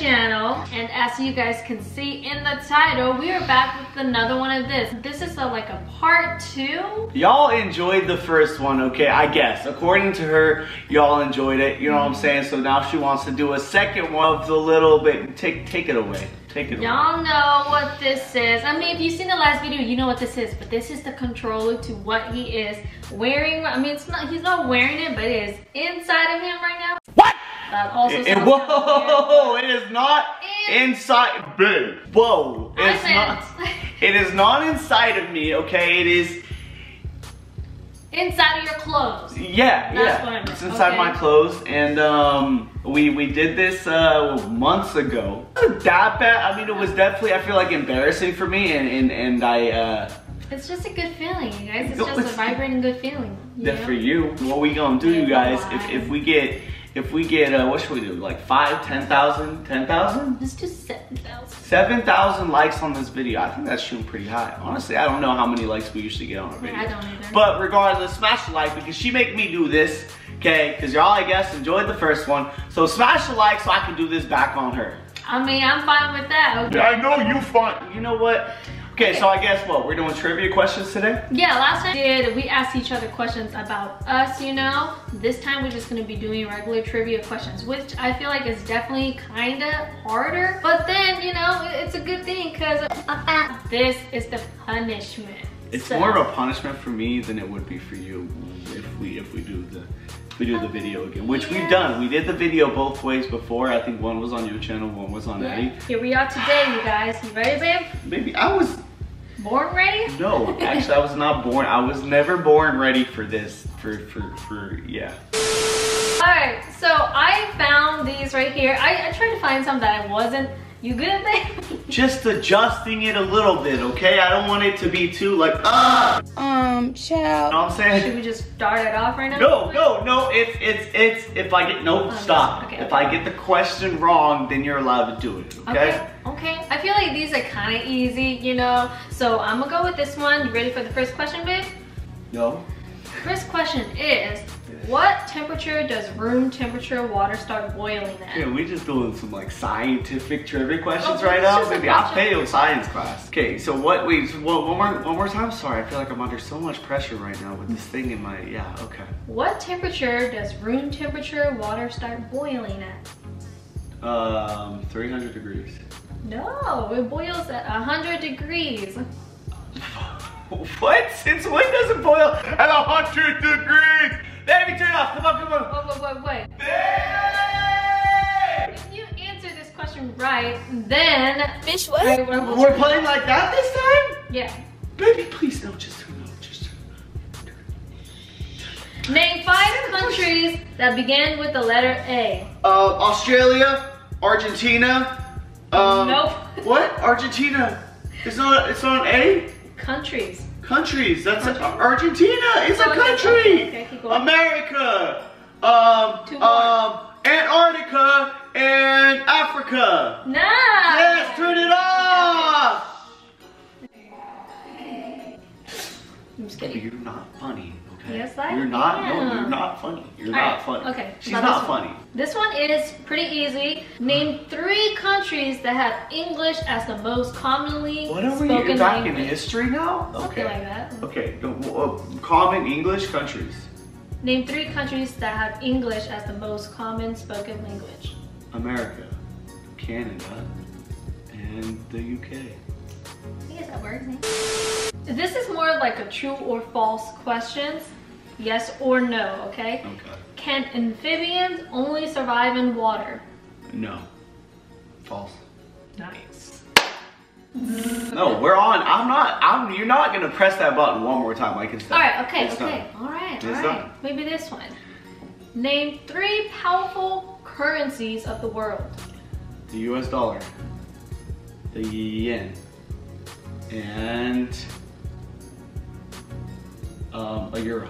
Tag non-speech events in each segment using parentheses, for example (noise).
channel. And as you guys can see in the title, we are back with another one of this. This is a, like a part two. Y'all enjoyed the first one, okay? I guess. According to her, y'all enjoyed it. You know what I'm saying? So now she wants to do a second one of the little bit. Take take it away. Take it away. Y'all know what this is. I mean, if you've seen the last video, you know what this is. But this is the controller to what he is wearing. I mean, it's not. He's not wearing it, but it is inside of him right now. What? That (laughs) also It- sounds whoa! It is not In- inside. Babe. Whoa! It's not. It is not inside of me, okay? It is. Inside of your clothes. Yeah, That's yeah. It's inside okay. my clothes, and um, we we did this uh months ago. That bad. I mean, it was definitely I feel like embarrassing for me, and and and I uh. It's just a good feeling, you guys. It's just a vibrating good feeling. That know? for you. What we gonna do, you guys? If if we get if we get uh, what should we do? Like five, ten thousand, ten thousand? Let's do 7,000. 7,000 likes on this video. I think that's shooting pretty high. Honestly, I don't know how many likes we usually get on a video. I don't either. But regardless, smash the like because she make me do this, okay? Because y'all, I guess, enjoyed the first one. So smash the like so I can do this back on her. I mean, I'm fine with that. Okay. I know you fun. You know what? Okay, so I guess what? We're doing trivia questions today? Yeah, last time we did, we asked each other questions about us, you know. This time we're just gonna be doing regular trivia questions, which I feel like is definitely kinda harder. But then, you know, it's a good thing because this is the punishment. It's So- more of a punishment for me than it would be for you if we if we do the if we do the video again, which we've done. We did the video both ways before. I think one was on your channel, one was on Eddie. Here we are today, you guys. You ready, babe? Maybe I was Born ready? no, actually I was not born. I was never born ready for this. For for for yeah. Alright, so I found these right here. I, I tried to find some that I wasn't. You good at that? Just adjusting it a little bit, okay? I don't want it to be too like ah. Um, child. You know what I'm saying? Should we just start it off right now? No, no, no. It's it's it's. If I get no, Oh, stop. okay, If. I get the question wrong, then you're allowed to do it. Okay. Okay, okay. I feel like these are kind of easy, you know. So I'm gonna go with this one. You ready for the first question, babe? No. First question is, what temperature does room temperature water start boiling at? Yeah, we just doing some like scientific trivia questions Oh, right now. Maybe I'll science class. Okay, so what? Wait, what, one more, one more time. Sorry, I feel like I'm under so much pressure right now with this thing in my. Yeah. Okay. What temperature does room temperature water start boiling at? Um, 300 degrees. No, it boils at 100 degrees. (laughs) What? Since when does it boil at 100 degrees? Baby, turn it off. Come on, come on. Wait, wait, wait, wait. Babe! If you answer this question right, then... Bitch, what? I will- We're playing like that this time? Yeah. Baby, please don't just turn off. Just turn Name five countries that begin with the letter A. Uh, Australia, Argentina. Um, Nope. What? Argentina? It's not. It's not an A. Countries. Countries. That's a, Argentina. It's a country. okay. America. Um. Um. Antarctica and Africa. Nice. Yes. Turn it off. I'm just kidding. you're not funny. Okay. Yes, I You're not. No, you're not funny. You're All not right, funny. okay, She's not this funny. This one is pretty easy. Name three countries that have English as the most commonly What are we? spoken You're back in language. history now. Something like that. Okay, uh, common English countries. Name three countries that have English as the most common spoken language. America, Canada, and the UK. I guess that works. This is more like a true or false questions. Yes or no, okay? Okay. Can amphibians only survive in water? No. False. Nice. No, we're on. I'm not. I'm. You're not gonna press that button one more time. I can. All right, okay, It's okay. done. All right, It's all right. done. Maybe this one. Name three powerful currencies of the world. The U.S. dollar, the yen, and um, a euro.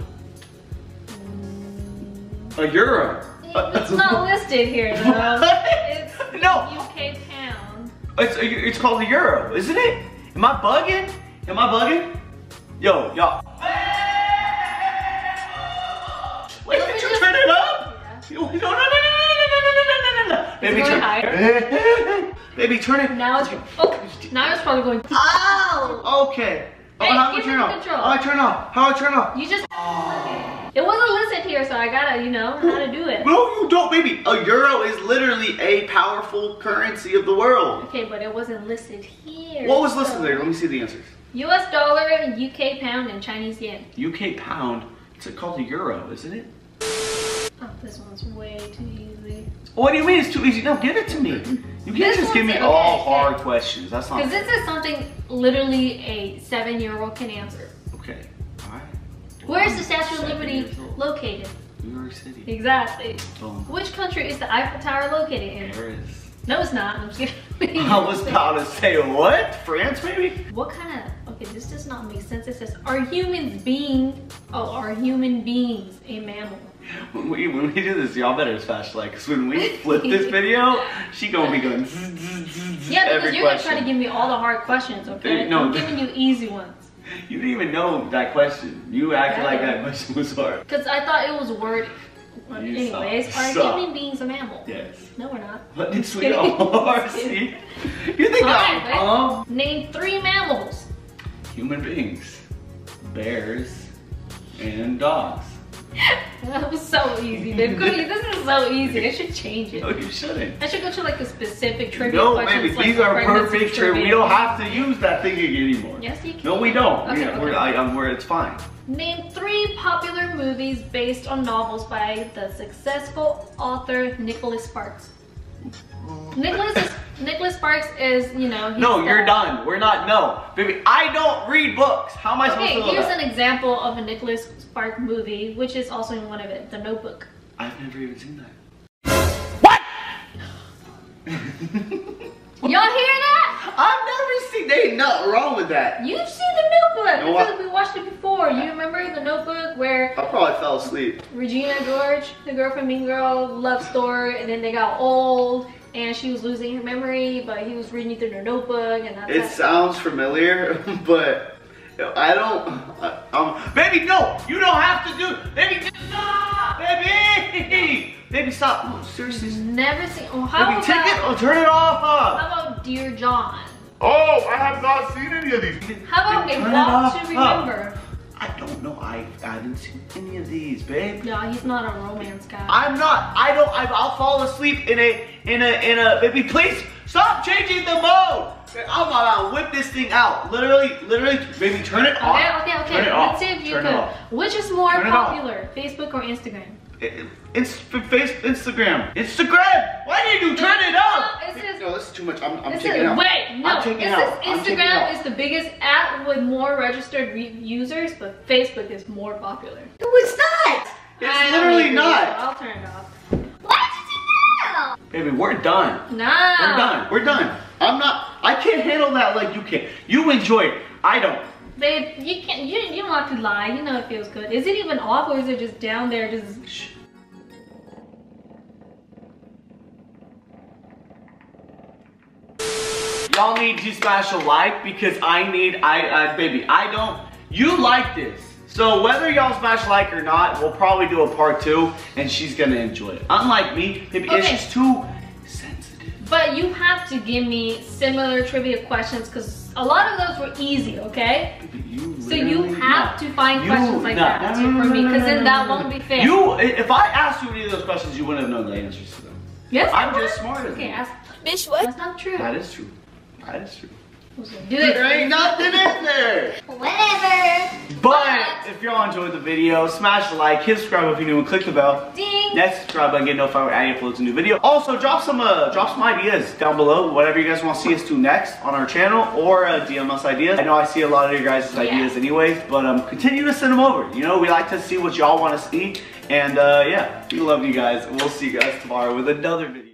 A euro. It's not listed here though. It's No. UK pound. It's it's called a euro, isn't it? Am I bugging? Am I bugging? Yo, y'all. Wait, did you turn it up? Yeah. No, no, no, no, no, no, no, no, Baby, turn. higher? Baby, turn it. Now it's oh, now it's probably going. Ow! Okay. Oh, how do I turn off? How do I turn off? How do I turn off? You just Oh. (laughs) it wasn't listed here, so I gotta you know how to do it. No, you don't, baby. A euro is literally a powerful currency of the world. Okay, but it wasn't listed here. What was so- listed there? Let me see the answers. U.S. dollar, UK pound, and Chinese yen. UK pound. It's called a euro, isn't it? Oh, this one's way too easy. Oh, what do you mean it's too easy? No, give it to me. You can't This just give me one's- all okay, hard questions. That's not Because this is something literally a seven-year-old can answer. Okay. All right. Where is the Statue of Liberty located? New York City. Exactly. Which country is the Eiffel Tower located in? Paris. No, it's not. I'm just kidding. (laughs) (laughs) I was about to say what? France, maybe? What kind of? Okay, this does not make sense. It says, "Are humans being? Oh, are human beings a mammal?" When we when we do this, y'all better smash like, cause when we flip this (laughs) video, she gonna be going. zzz, zzz, zzz, Yeah, because you're gonna try to give me all the hard questions. Okay, No. I'm giving you easy ones. You didn't even know that question. You acted like that question was hard. Because I thought it was word. Anyways, suck. are Suck. human beings a mammal? Yes. No, we're not. But it's we are. (laughs) See? You think I'm dumb? Name three mammals. Human beings, bears, and dogs. (laughs) That was so easy, babe. This is so easy. I should change No, it. you shouldn't. I should go to like a specific trivia No, baby, like these are perfect trivia. We don't have to use that thing anymore. Yes, you can. No, we don't. Okay, okay. We're, I, um, we're, it's fine. Name three popular movies based on novels by the successful author Nicholas Sparks. Nicholas is, (laughs) Nicholas Sparks is, you know. he's No, you're done. We're not. No, baby. I don't read books. How am I supposed to know here's an example of a Nicholas Sparks movie, which is also in one of it, The Notebook. I've never even seen that. What? (laughs) Y'all hear that? I've never seen. There ain't nothing wrong with that. You've seen The Notebook. No, I I- like we watched it before. You remember The Notebook where I probably fell asleep. Regina George, the girl from Mean Girl, love story, and then they got old, and she was losing her memory, but he was reading through her notebook, and that's It how- sounds familiar, (laughs) but I don't. I, um, baby, no, you don't have to do. Baby, stop, baby, baby, stop. No, seriously, Never seen. Oh, how baby, about, take it or turn it off. how about Dear John? Oh, I have not seen any of these. How about Baby, A turn it Walk off, to huh? Remember? I don't know. I, I haven't seen any of these, babe. No, he's not a romance guy. I'm not. I don't. I, I'll fall asleep in a in a in a. Baby, please stop changing the mode. I'm about to whip this thing out. Literally, literally, baby, turn it off. Okay, okay, okay. Let's off. see if you turn could. Which is more Turn off. popular, Facebook or Instagram? It- It's face Instagram. Instagram. Why did you turn it up? No, it no, this is too much. I'm, I'm taking is, it out. wait, no. I'm taking it it says out. I'm taking Instagram is the biggest app with more registered re- users, but Facebook is more popular. No, it's not. It's I literally not. so I'll turn it off. Why did you do that? Baby, we're done. No. We're done. We're done. I'm not. I can't handle that like you can. You enjoy it. I don't. Babe, you can't. You, you don't have to lie. You know it feels good. Is it even off or is it just down there? Just Shh. Y'all need to smash a like because I need, I, I, baby, I don't, you like this. So whether y'all smash like or not, we'll probably do a part two and she's gonna enjoy it. Unlike me, baby, it's Okay. just too sensitive. But you have to give me similar trivia questions because a lot of those were easy. Okay. You So you have no. to find You- questions like no, that no, too no, for no, me, no, 'cause no, then no, that no, won't be fair. You, if I asked you any of those questions, you wouldn't have known the answers to them. Yes. I'm just would. smarter than Okay, you. ask. Bitch, what? That's not true. That is true. That is true. Do it. There ain't nothing in there. Whatever. But if y'all enjoyed the video, smash the like, hit subscribe if you're new, and click the bell. Ding. Next, subscribe button, get notified when I upload a new video. Also, drop some uh, drop some ideas down below, whatever you guys want to see us do next on our channel, or uh, DM us ideas. I know I see a lot of your guys' Yeah. ideas anyways, but um, continue to send them over. You know, we like to see what y'all want to see, and uh, yeah, we love you guys. We'll see you guys tomorrow with another video.